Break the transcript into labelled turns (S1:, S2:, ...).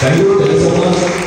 S1: Saludos,